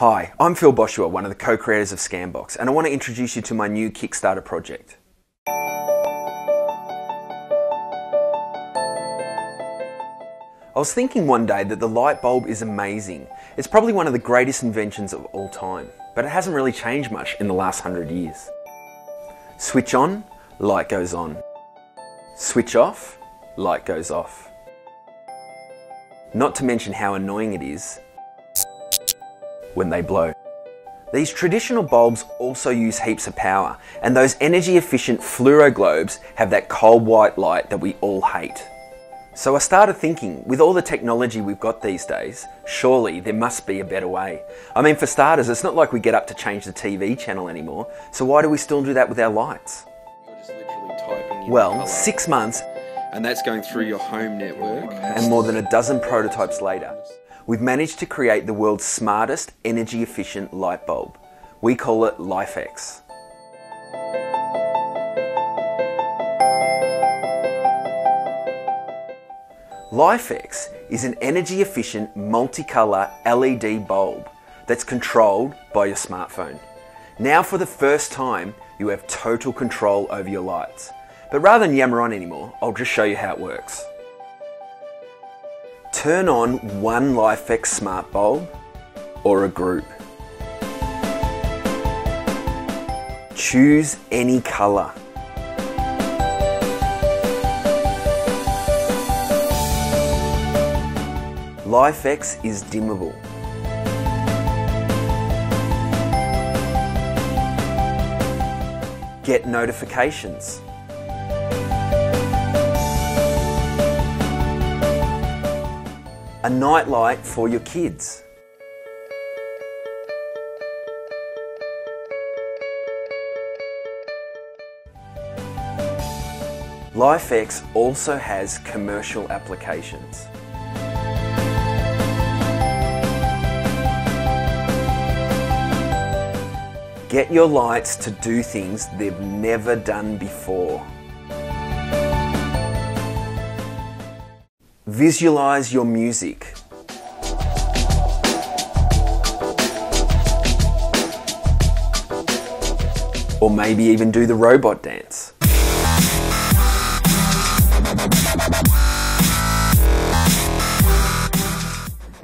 Hi, I'm Phil Bosua, one of the co-creators of ScanBox, and I want to introduce you to my new Kickstarter project. I was thinking one day that the light bulb is amazing. It's probably one of the greatest inventions of all time, but it hasn't really changed much in the last hundred years. Switch on, light goes on. Switch off, light goes off. Not to mention how annoying it is when they blow. These traditional bulbs also use heaps of power, and those energy efficient fluoro globes have that cold white light that we all hate. So I started thinking, with all the technology we've got these days, surely there must be a better way. I mean, for starters, it's not like we get up to change the TV channel anymore, so why do we still do that with our lights? You're just literally typing in Well, six months and that's going through your home network. and more than a dozen prototypes later, we've managed to create the world's smartest energy efficient light bulb. We call it LIFX. LIFX is an energy efficient multicolour LED bulb that's controlled by your smartphone. Now, for the first time, you have total control over your lights. But rather than yammer on anymore, I'll just show you how it works. Turn on one LIFX smart bulb or a group. Choose any colour. LifeX is dimmable. Get notifications. A nightlight for your kids. LIFX also has commercial applications. Get your lights to do things they've never done before. Visualize your music. Or maybe even do the robot dance.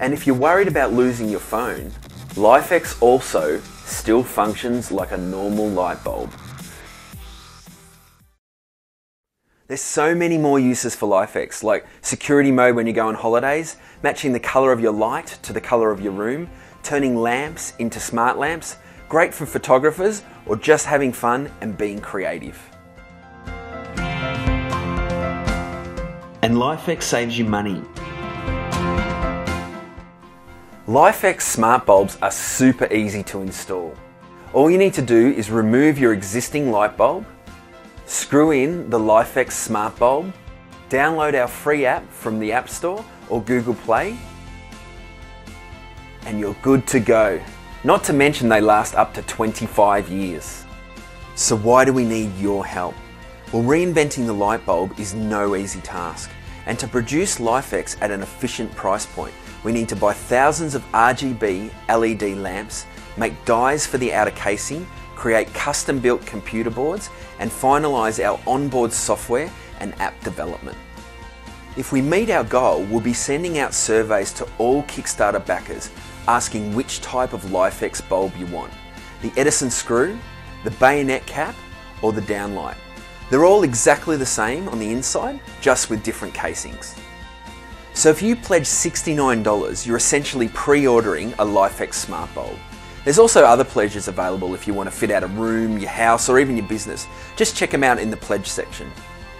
And if you're worried about losing your phone, LIFX also still functions like a normal light bulb. There's so many more uses for LIFX, like security mode when you go on holidays, matching the colour of your light to the colour of your room, turning lamps into smart lamps, great for photographers or just having fun and being creative. And LIFX saves you money. LIFX smart bulbs are super easy to install. All you need to do is remove your existing light bulb, screw in the LIFX smart bulb, download our free app from the App Store or Google Play, and you're good to go. Not to mention they last up to 25 years. So why do we need your help? Well, reinventing the light bulb is no easy task. And to produce LIFX at an efficient price point, we need to buy thousands of RGB LED lamps, make dies for the outer casing, create custom built computer boards, and finalise our onboard software and app development. If we meet our goal, we'll be sending out surveys to all Kickstarter backers asking which type of LIFX bulb you want the Edison screw, the bayonet cap, or the downlight. They're all exactly the same on the inside, just with different casings. So if you pledge $69, you're essentially pre-ordering a LIFX smart bulb. There's also other pledges available if you want to fit out a room, your house, or even your business. Just check them out in the pledge section.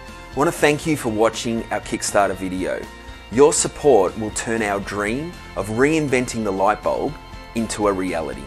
I want to thank you for watching our Kickstarter video. Your support will turn our dream of reinventing the light bulb into a reality.